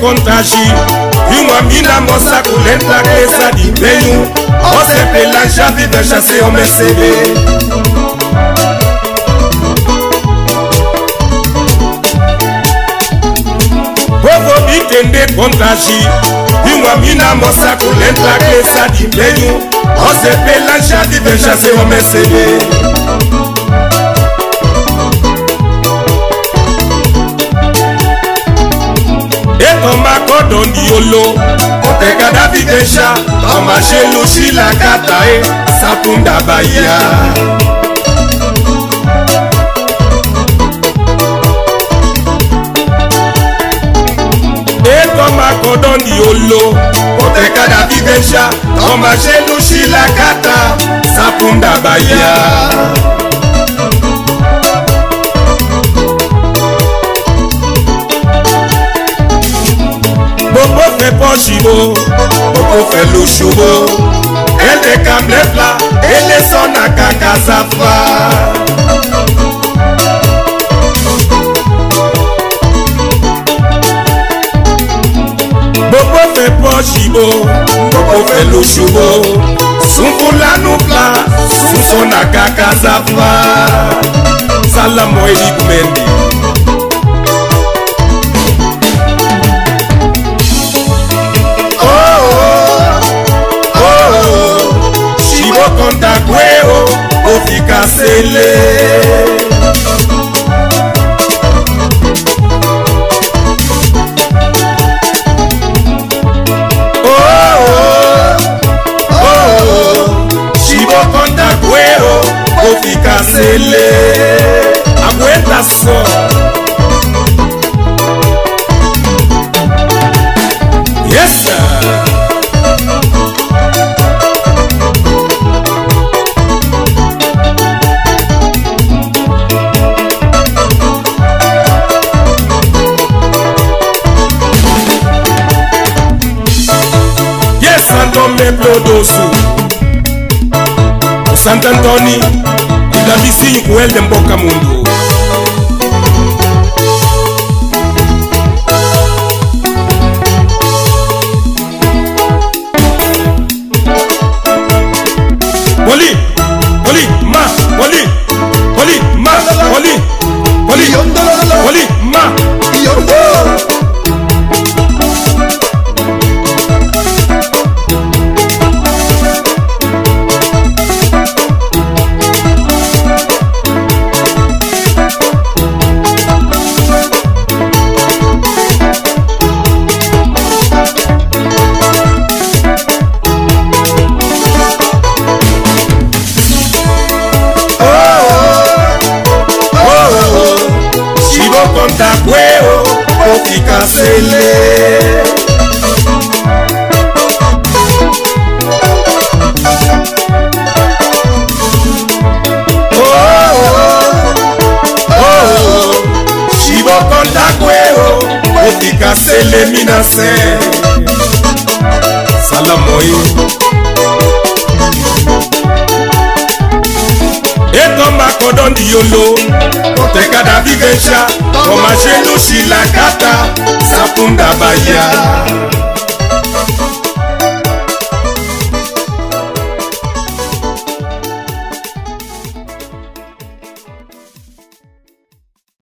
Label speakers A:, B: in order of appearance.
A: kontagi yungwa mbinda mbosa kolendaka esadi mpeyu osepela javive chase omesebe povo bitende kontagi yungwa mbinda mbosa kolendaka esadi mpeyu osepela javive chase omesebe tán bá kọ́dọ̀ ní olo ọ̀tẹ̀ka dáfídé ṣá ọmọ ṣe lu sílà kàtà ẹ sàkúndà báyà. ètò máa kọ́dọ̀ ní olo ọ̀tẹ̀ka dáfídé ṣá ọmọ ṣe lu sílà kàtà sàkúndà báyà. bongo okofelu shubo eleka mlefla elesonaka kazafa bokofe poshibo bokofelu shubo sunkulanukla susonaka kazafa salamo elibumendi Conta huevo, o ficasele. Oh, oh, oh, oh. Si vos contás huevo, o ficasele. Aguenta sólo. comme plodosu sant antoni ilabisi kuelde mboka mundu boli conta huevo, poqui casele. Oh, oh, oh, oh, chivo conta huevo, poqui casele, minacele. Otekada vigesha, omashe nushilakata, sapunda baya.